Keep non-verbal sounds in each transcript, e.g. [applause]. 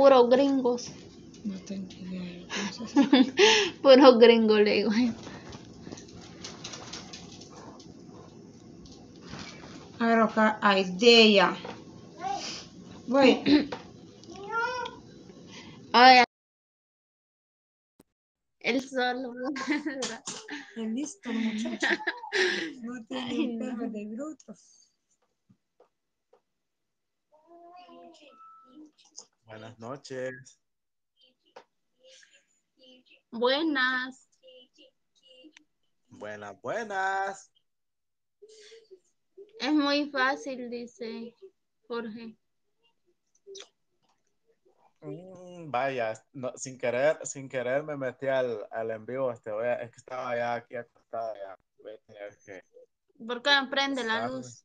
puros gringos. No tengo idea. [laughs] Puros gringos, le digo. A ver, acá, idea. Voy. Ay, el [clears throat] solo. Es [laughs] listo, muchacho. No tiene Ay, un no. perro de bruto. Buenas noches. Buenas. Buenas, buenas. Es muy fácil, dice Jorge. Mm, vaya, no, sin querer, sin querer me metí al, al en vivo. Este, voy a- es que estaba ya aquí acostada ya. Voy a tener que ¿Por qué no prende la luz?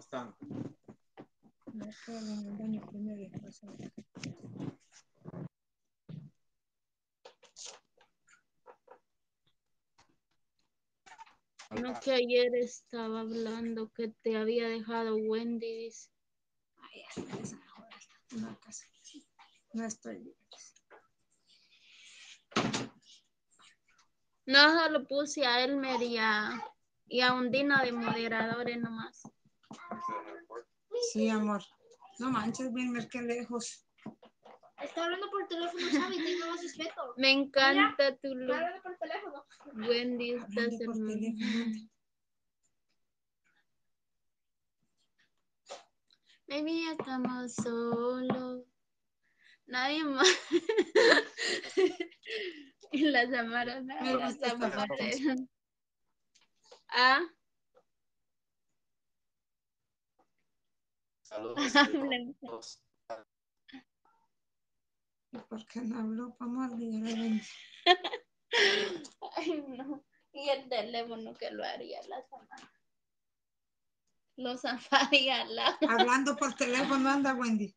ver. No que ayer estaba hablando que te había dejado Wendy. dice. Ay. No. No estoy bien. No, solo puse a Elmer y a, y a Undina de moderadores nomás. Sí, amor. No manches, Wilmer, qué lejos. Está hablando por teléfono, ¿sabe? Tenga más respeto. Me encanta tu Está look. hablando por teléfono. Wendy, estás teléfono. Baby, ya estamos solos. Nadie más. [laughs] y la llamaron. Me a gusta esta la foto. madre. Ah, [laughs] Saludos. ¿Y por qué no habló? Vamos a olvidar a Wendy. [laughs] ay no. Y el teléfono que lo haría la semana. Lo zafaría la. Hablando por teléfono anda Wendy.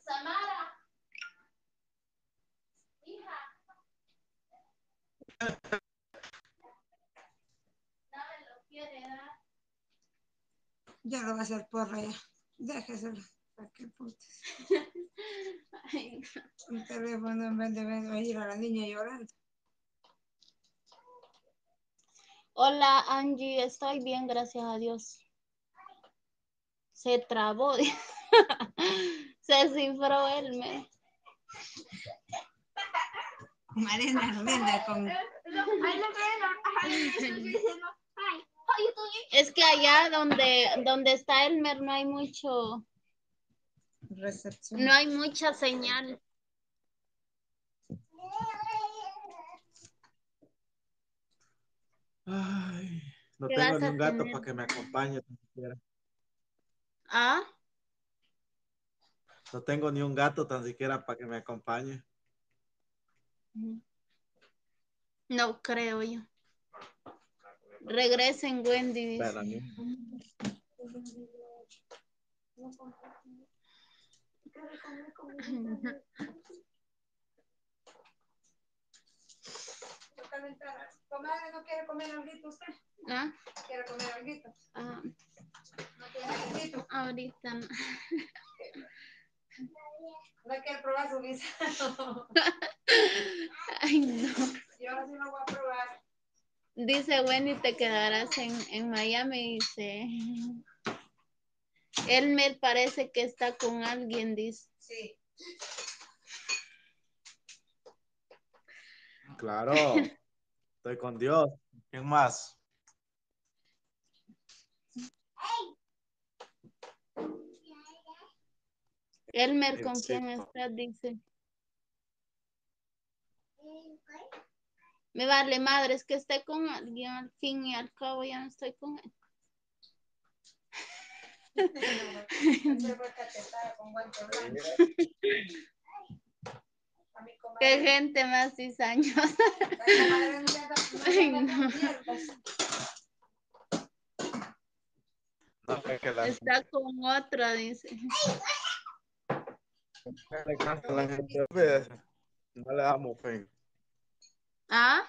Samara. Hija. No me lo quiere dar. Ya lo va a hacer porra ya. Déjeselo. ¿Para qué putes? Ay, no. Un teléfono en vez de oír a la niña llorando. Hola Angie, estoy bien, gracias a Dios. Se trabó, se cifró el mes. Marina linda con Ahí estoy diciendo, ay, ay, yo estoy Es que allá donde, donde está Elmer no hay mucho, recepción. no hay mucha señal. Ay, no ¿Qué tengo ni un gato tener? para que me acompañe. tan siquiera. ¿Ah? No tengo ni un gato tan siquiera para que me acompañe. No creo yo. Regresen Wendy, ni- Comadre, ¿no quiere comer algo usted? ¿Ah? ¿Quiere comer algo? Ah, ¿No tiene apetito? ahorita no. ¿No quiere probar su guisado? [laughs] Ay, no. Yo sí lo voy a probar. Dice Wendy, te quedarás en, en Miami. Dice. Elmer parece que está con alguien, dice. Sí. Claro. Estoy con Dios. ¿Quién más? Elmer, El ¿con quién estás? Dice. Me vale madre, es que esté con alguien al fin y al cabo ya no estoy con él. [laughs] Qué gente más cizañosa. Ay, no. Está con otro, dice. No le damos fin. ¿Ah?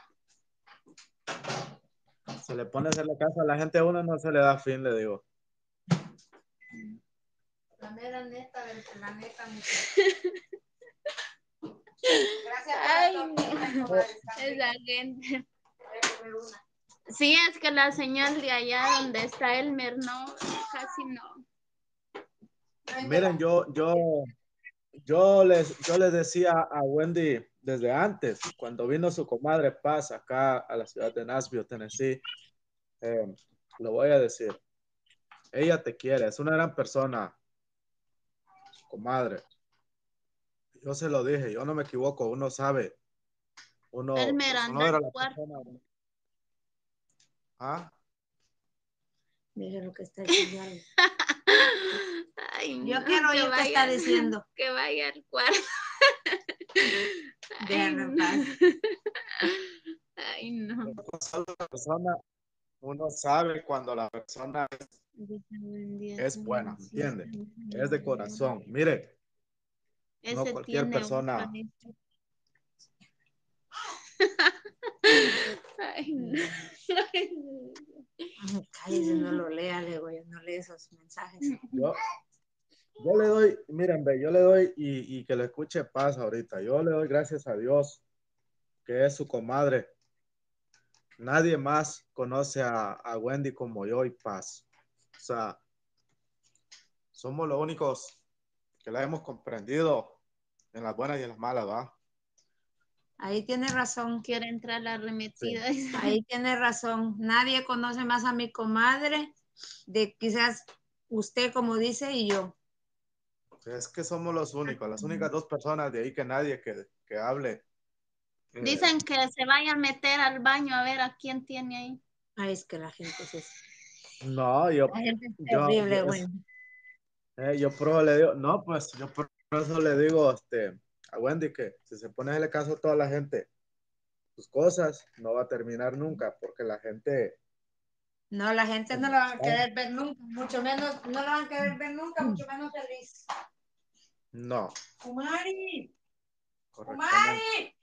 Se le pone a hacerle caso a la gente, a uno no se le da fin, le digo. La mera neta del planeta. [laughs] Gracias por Ay, la no. rica. Esa gente. Sí, es que la señal de allá donde está Elmer, no, casi no. Miren, yo, yo, yo les, yo les decía a Wendy desde antes, cuando vino su comadre Paz acá a la ciudad de Nashville, Tennessee, eh, lo voy a decir. Ella te quiere, es una gran persona, comadre. Yo se lo dije, yo no me equivoco, uno sabe. Uno, Elmer, uno era la persona- ¿Ah? Mire lo que está diciendo. [laughs] Ay, Yo no, quiero que oír qué está diciendo. Que vaya al cuarto. Ay, en no. Ay, no. La persona, uno sabe cuando la persona Es buena, ¿me entiende? es de corazón. Mire, no Ese cualquier tiene persona. un panito. [laughs] Ay, no. Cállese, no lo lea, le digo, yo no leo esos mensajes. yo, yo le doy, miren, ve, yo le doy y, y que le escuche paz ahorita. Yo le doy gracias a Dios que es su comadre. Nadie más conoce a, a Wendy como yo y paz. O sea, somos los únicos que la hemos comprendido en las buenas y en las malas, ¿va? Ahí tiene razón. Quiere entrar la arremetida. dice. [laughs] Ahí tiene razón. Nadie conoce más a mi comadre de quizás usted, como dice, y yo. Es que somos los únicos, las únicas dos personas de ahí que nadie que, que hable. eh, Dicen que se vaya a meter al baño a ver a quién tiene ahí. Ay, es que la gente es, No, yo, la gente es Yo- terrible, yo- güey. eh, yo por eso le digo, no, pues yo por eso le digo este, a Wendy que si se pone hacerle caso a toda la gente, sus cosas no va a terminar nunca, porque la gente, No, la gente no la van a querer ver nunca, mucho menos, no la van a querer ver nunca, mucho menos feliz. No, Kumari. Kumari,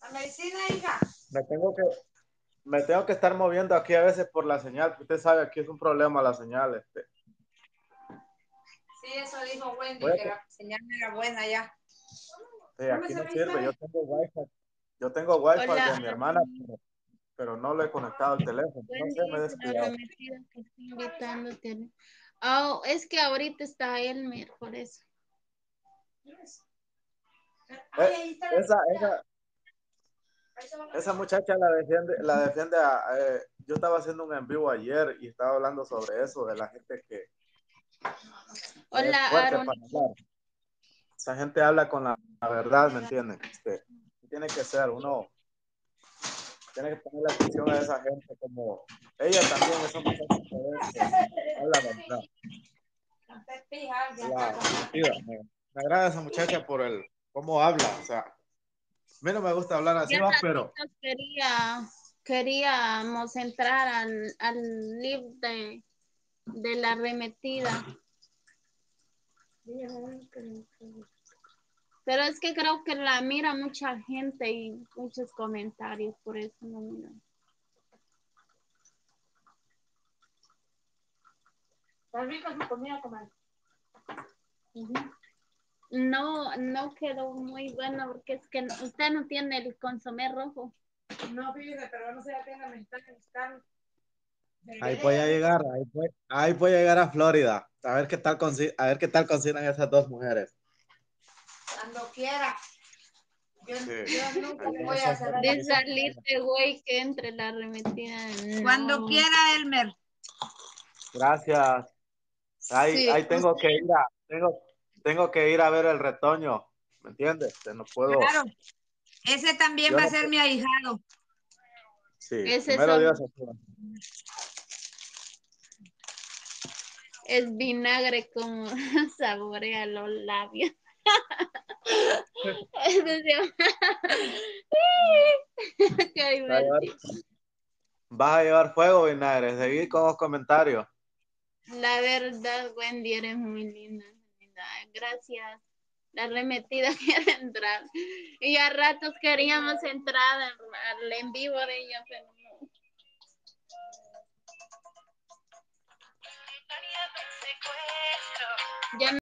la medicina, hija. Me tengo que, me tengo que estar moviendo aquí a veces por la señal, usted sabe, aquí es un problema la señal, este. Sí, eso dijo Wendy, que la señal no era buena ya. Sí, ¿Cómo aquí no me sirve, yo tengo wifi, yo tengo wifi Hola. de mi hermana, pero, pero no le he conectado el teléfono, no sé, me he. Oh, es que ahorita está Elmer, por eso. Ay, ahí está la Eh, Esa, esa, esa muchacha la defiende, la defiende a- eh, yo estaba haciendo un en vivo ayer y estaba hablando sobre eso, de la gente que Hola, Aaron. Esa gente habla con la, la verdad, ¿me entienden? Este, tiene que ser, uno tiene que poner la atención a esa gente como ella también, esa muchacha que es, la verdad. [laughs] La, me, agrada esa muchacha por el cómo habla, o sea, a mí no me gusta hablar así, va, pero quería, queríamos entrar al, al live de, de la arremetida. Pero es que creo que la mira mucha gente y muchos comentarios, por eso no mira. Está rica su comida, comadre. Ujú. No, no quedó muy bueno porque es que usted no tiene el consomé rojo. No, fíjese, pero no se la tenga mexicana, buscar. ahí voy a llegar, ahí voy, ahí voy a llegar a Florida, a ver qué tal consi- a ver qué tal cocinan esas dos mujeres. Cuando quiera. Yo, Sí. yo nunca Ahí voy a hacer De salirte, güey, que entre la arremetida. no. Cuando quiera, Elmer. Gracias. Ahí, Sí, ahí tengo que ir a, tengo, tengo que ir a ver el retoño, ¿me entiendes? Te no puedo. Claro. Ese también Yo va a ser mi ahijado. Sí, Ese primero son- Dios. Es vinagre como [laughs] saborea los labios. [laughs] [laughs] Vas a llevar fuego, vinagre. Seguir con los comentarios. La verdad, Wendy, eres muy linda. Linda. Gracias. La remetida quiere [laughs] entrar. Y a ratos queríamos entrar al, en vivo de ella, pero no. Ya